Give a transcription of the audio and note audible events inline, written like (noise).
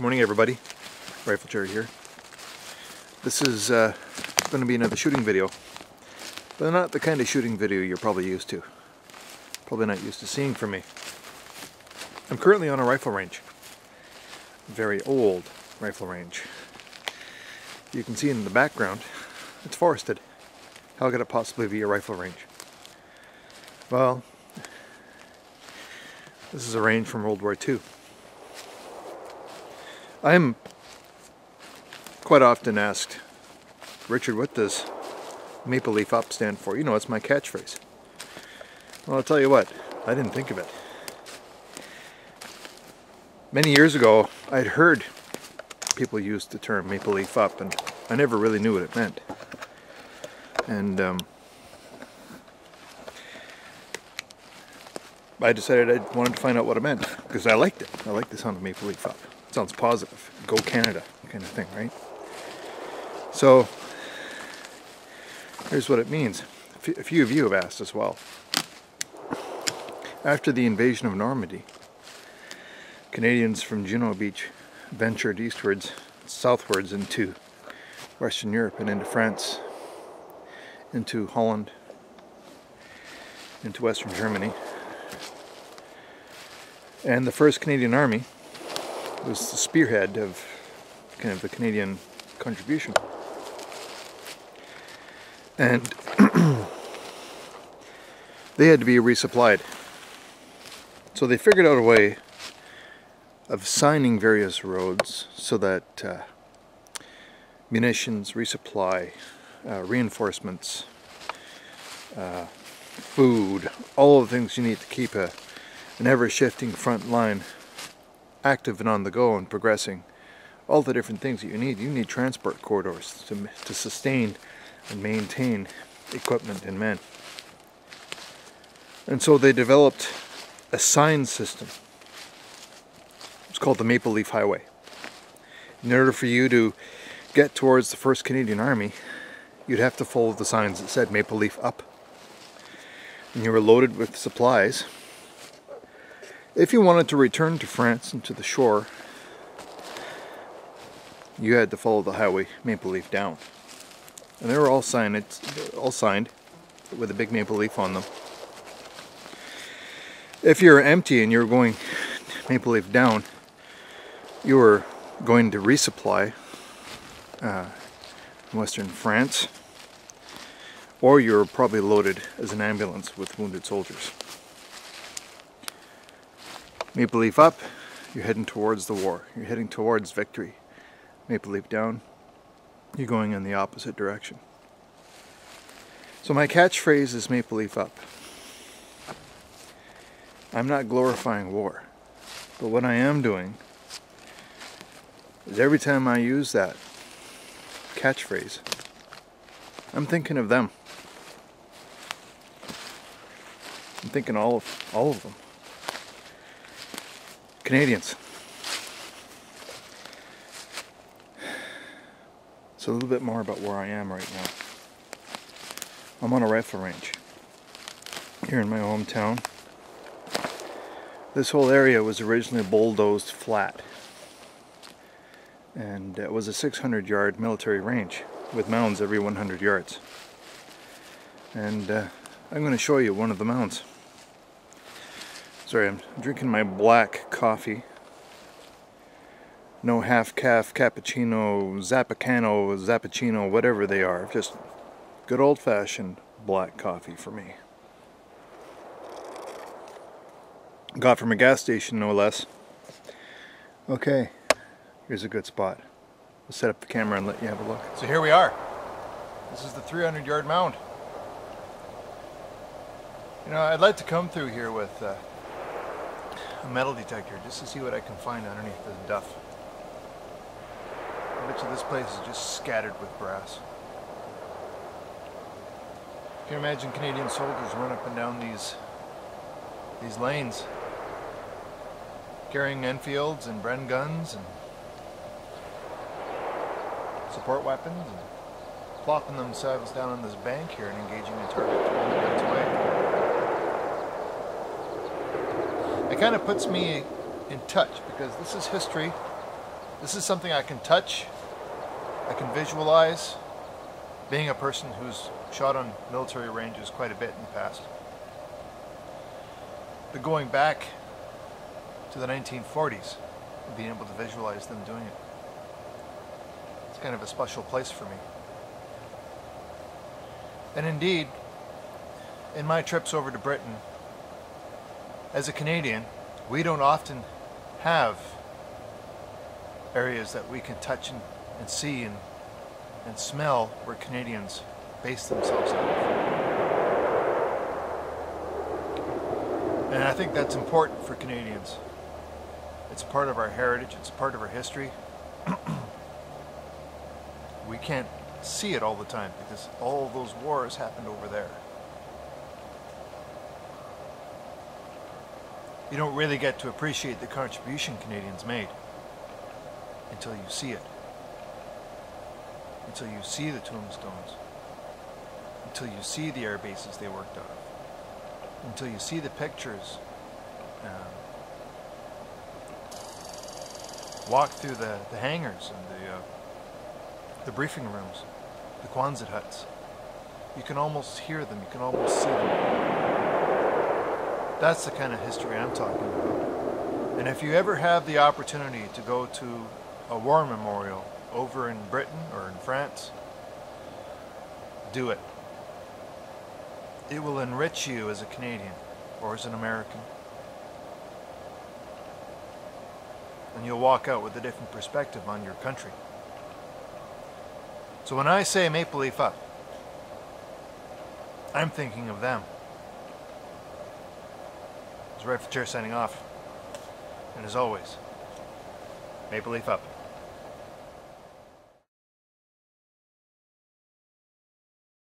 Good morning everybody, Riflechair here. This is uh, going to be another shooting video, but not the kind of shooting video you're probably used to. Probably not used to seeing from me. I'm currently on a rifle range. Very old rifle range. You can see in the background, it's forested. How could it possibly be a rifle range? Well, this is a range from World War II. I'm quite often asked, Richard, what does Maple Leaf Up stand for? You know, it's my catchphrase. Well, I'll tell you what, I didn't think of it. Many years ago, I'd heard people use the term Maple Leaf Up, and I never really knew what it meant. And um, I decided I wanted to find out what it meant, because I liked it. I liked the sound of Maple Leaf Up sounds positive. Go Canada kind of thing, right? So here's what it means. A few of you have asked as well. After the invasion of Normandy, Canadians from Juno Beach ventured eastwards, southwards into Western Europe and into France, into Holland, into Western Germany. And the 1st Canadian Army was the spearhead of kind of the Canadian contribution. And (clears throat) they had to be resupplied. So they figured out a way of signing various roads so that uh, munitions, resupply, uh, reinforcements, uh, food, all the things you need to keep a, an ever-shifting front line active and on the go and progressing all the different things that you need. You need transport corridors to, to sustain and maintain equipment and men. And so they developed a sign system. It's called the Maple Leaf Highway. In order for you to get towards the 1st Canadian Army, you'd have to follow the signs that said Maple Leaf up. And you were loaded with supplies if you wanted to return to France and to the shore, you had to follow the highway maple leaf down. And they were all signed, all signed with a big maple leaf on them. If you're empty and you're going maple leaf down, you were going to resupply uh, Western France, or you were probably loaded as an ambulance with wounded soldiers. Maple Leaf up, you're heading towards the war. You're heading towards victory. Maple Leaf down, you're going in the opposite direction. So my catchphrase is Maple Leaf up. I'm not glorifying war, but what I am doing is every time I use that catchphrase, I'm thinking of them. I'm thinking all of all of them. Canadians. So a little bit more about where I am right now. I'm on a rifle range here in my hometown. This whole area was originally bulldozed flat and it was a 600 yard military range with mounds every 100 yards. And uh, I'm going to show you one of the mounds. Sorry, I'm drinking my black coffee. No half-caff, cappuccino, zappicano, zappuccino, whatever they are. Just good old-fashioned black coffee for me. Got from a gas station, no less. Okay, here's a good spot. I'll set up the camera and let you have a look. So here we are. This is the 300 yard mound. You know, I'd like to come through here with uh, a metal detector just to see what I can find underneath this duff. I bet you this place is just scattered with brass. Can you imagine Canadian soldiers run up and down these these lanes carrying Enfields and Bren guns and support weapons and plopping themselves down on this bank here and engaging a target It kind of puts me in touch because this is history This is something I can touch, I can visualize, being a person who's shot on military ranges quite a bit in the past. But going back to the 1940s and being able to visualize them doing it, it's kind of a special place for me. And indeed, in my trips over to Britain, as a Canadian, we don't often have areas that we can touch and, and see and, and smell where Canadians base themselves out of. And I think that's important for Canadians. It's part of our heritage, it's part of our history. (clears throat) we can't see it all the time because all those wars happened over there. You don't really get to appreciate the contribution Canadians made until you see it. Until you see the tombstones. Until you see the air bases they worked out of. Until you see the pictures. Um, walk through the, the hangars and the, uh, the briefing rooms, the Quonset huts. You can almost hear them, you can almost see them. That's the kind of history I'm talking about. And if you ever have the opportunity to go to a war memorial over in Britain or in France, do it. It will enrich you as a Canadian or as an American. And you'll walk out with a different perspective on your country. So when I say Maple Leaf Up, I'm thinking of them. It's Rifle Chair signing off. And as always, Maple Leaf Up.